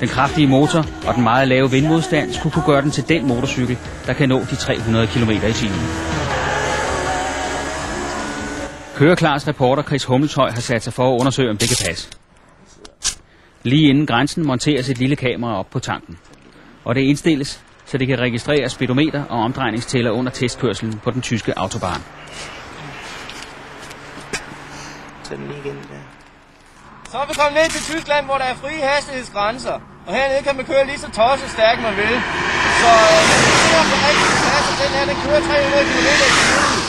Den kraftige motor og den meget lave vindmodstand skulle kunne gøre den til den motorcykel, der kan nå de 300 km i timen. Køreklars reporter Chris Hummelshøj har sat sig for at undersøge, om det kan passe. Lige inden grænsen monteres et lille kamera op på tanken. Og det indstilles, så det kan registrere speedometer og omdrejningstæller under testkørselen på den tyske autobahn. Tag den lige igen der. Så er vi kommet ned til Tyskland, hvor der er frie hastighedsgrænser. Og hernede kan man køre lige så tosset stærkt man vil. Så øh, det er på rigtig plads, den her den kører 300 km i timen.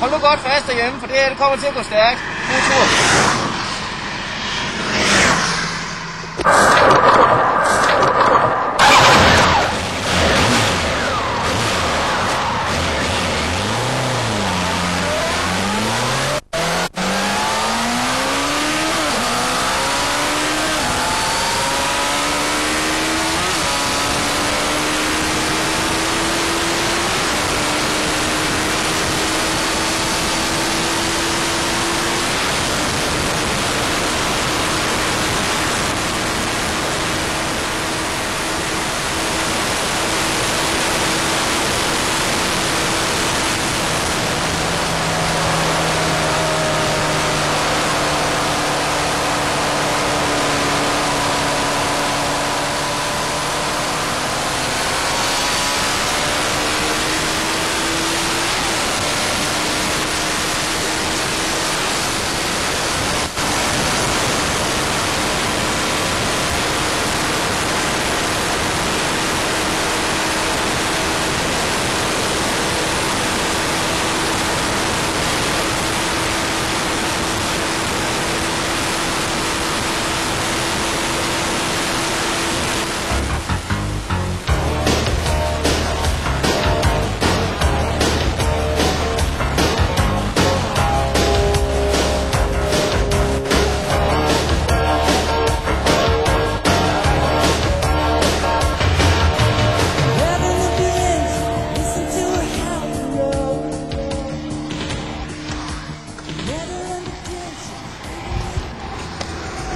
Hold nu godt fast derhjemme, for det her det kommer til at gå stærkt. God tur.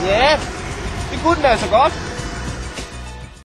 Ja, det kunne den altså godt.